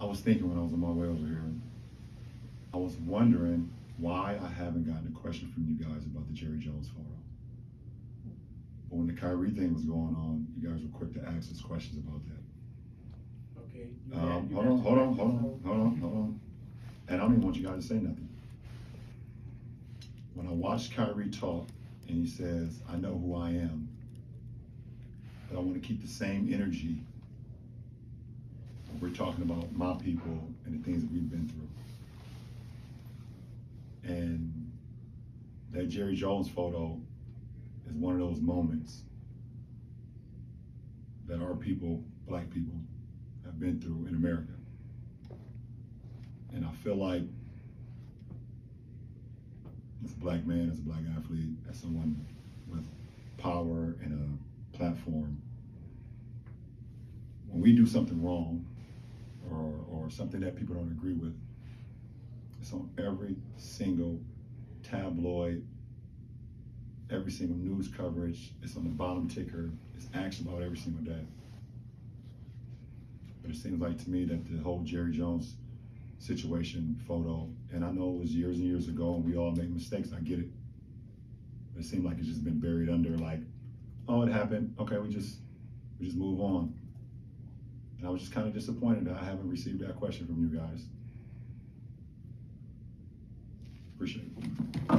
I was thinking when I was on my way over here, I was wondering why I haven't gotten a question from you guys about the Jerry Jones photo. But when the Kyrie thing was going on, you guys were quick to ask us questions about that. Okay. Um, hold on, hold on, hold on, hold on, hold on. And I don't even want you guys to say nothing. When I watched Kyrie talk and he says, I know who I am, but I want to keep the same energy we're talking about my people and the things that we've been through. And that Jerry Jones photo is one of those moments that our people, black people, have been through in America. And I feel like as a black man, as a black athlete, as someone with power and a platform, when we do something wrong something that people don't agree with, it's on every single tabloid, every single news coverage. It's on the bottom ticker. It's asked about every single day. But it seems like to me that the whole Jerry Jones situation photo, and I know it was years and years ago and we all make mistakes. I get it. But it seemed like it's just been buried under like, oh, it happened. Okay, we just we just move on. Was just kind of disappointed that I haven't received that question from you guys. Appreciate it.